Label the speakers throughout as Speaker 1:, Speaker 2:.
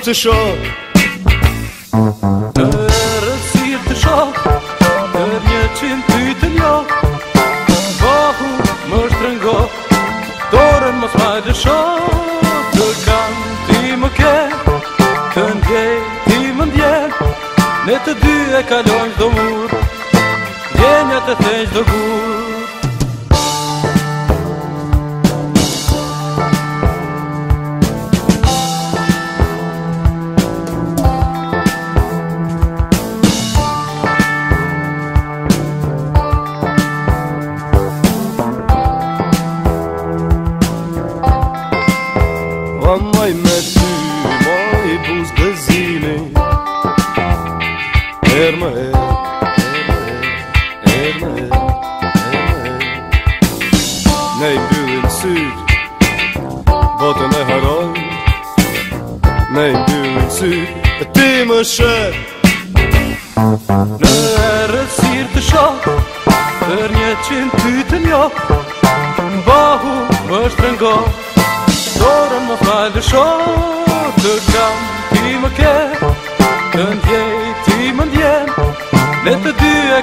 Speaker 1: të
Speaker 2: shok të rësit të shok të një qimë ty të njo të bahu më shtrëngok të dorën më smaj të shok të kam ti më kej Ne të dy e kalojnë dhe urë, Gjenja të thejnë dhe urë,
Speaker 1: Erë më erë, erë më erë, erë Ne i bëllin syrë, bëtën e haroj Ne i bëllin
Speaker 2: syrë, e ti më shërë Në erë të shokë, për njeqin ty të njokë Më bahu, më shtërën gokë Dorën më fraj dë të kamë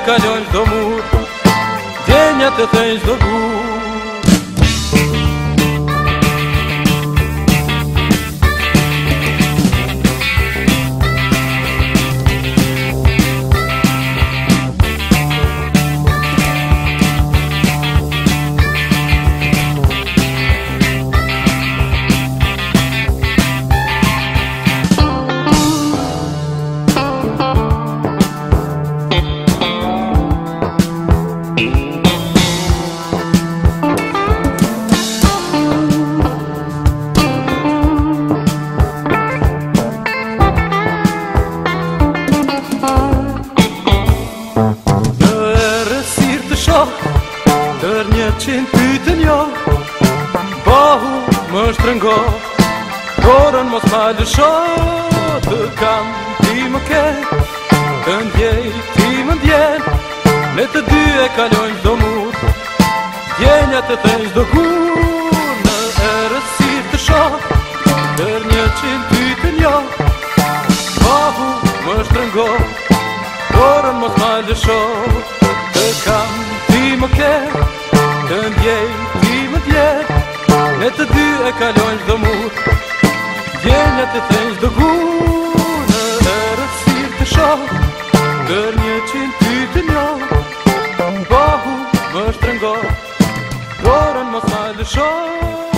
Speaker 2: Ka një një dëmu të të një dëmu qin ty të një jo, Bahu më shtrëngo Korën mos ma lësho Të kam ti më ke Të ndjej ti më ndjen Ne të dy e kalojnë gjdo mur Djenja të thejnë gjdo kur Në erësit të sho Për një qin ty të një jo, Bahu më shtrëngo Korën mos ma lësho e kalojnë dhe mu Gjene të thejnë dhe gu Në e rëtsirë të shohë Kër një qinë ty të një Në bahu më shtrenga Rorën më sajnë dhe shah